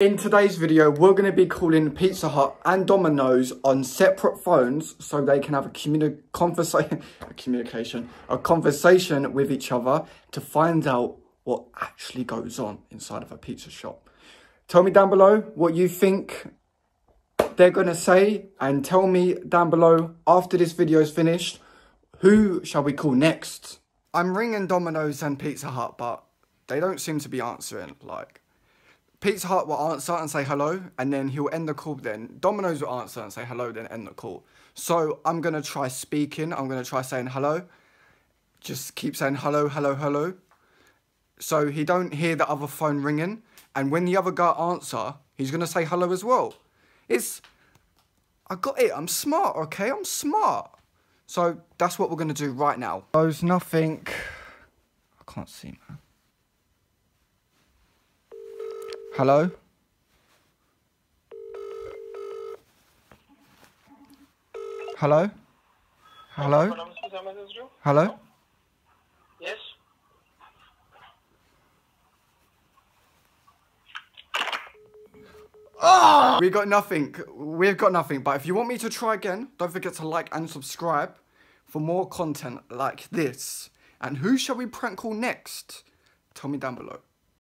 In today's video, we're going to be calling Pizza Hut and Domino's on separate phones so they can have a, communi conversa a communication, a conversation with each other to find out what actually goes on inside of a pizza shop. Tell me down below what you think they're going to say and tell me down below after this video is finished, who shall we call next? I'm ringing Domino's and Pizza Hut, but they don't seem to be answering, like... Pizza Hut will answer and say hello, and then he'll end the call then. Domino's will answer and say hello, then end the call. So I'm going to try speaking. I'm going to try saying hello. Just keep saying hello, hello, hello. So he don't hear the other phone ringing. And when the other guy answer, he's going to say hello as well. It's... I got it. I'm smart, okay? I'm smart. So that's what we're going to do right now. There's nothing... I can't see, man. Hello? Hello? Hello? Hello? Yes. Oh! We got nothing. We've got nothing. But if you want me to try again, don't forget to like and subscribe for more content like this. And who shall we prank call next? Tell me down below.